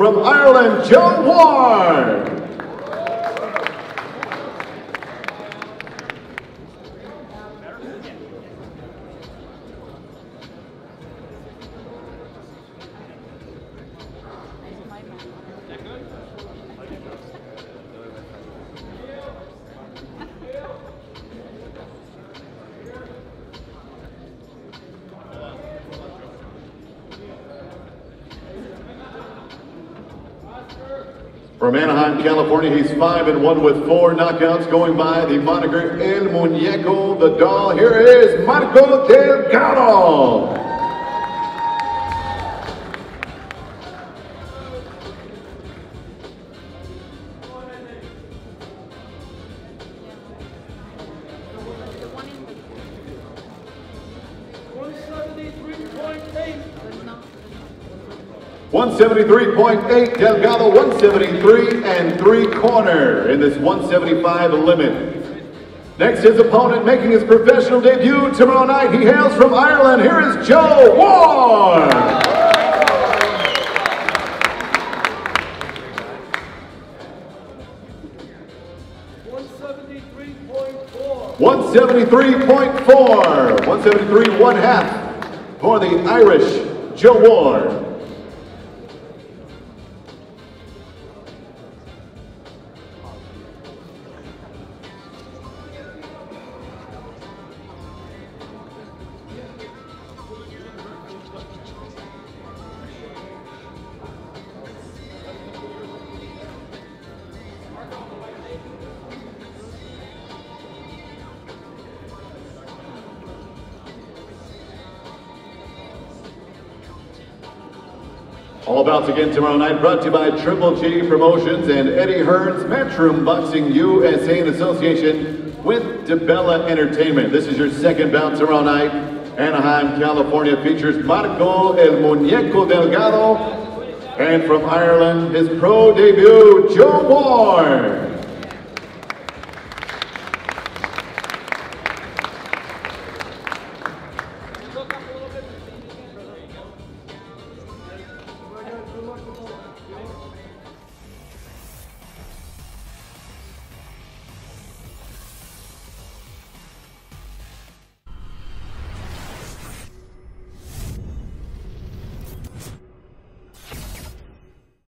from Ireland, Joe Ward. From Anaheim, California, he's five and one with four knockouts, going by the moniker El Muñeco, the doll. Here is Marco Delgado. One seventy-three point eight. 173.8, Delgado 173 and three corner in this 175 limit. Next, his opponent making his professional debut tomorrow night. He hails from Ireland. Here is Joe Ward. One seventy-three point four. 173.4, 173 one half for the Irish Joe Ward. All bouts again tomorrow night, brought to you by Triple G Promotions and Eddie Hearn's, Matchroom Boxing USA in association with DiBella Entertainment. This is your second bout tomorrow night. Anaheim, California features Marco El Muñeco Delgado. And from Ireland, his pro debut, Joe Ward.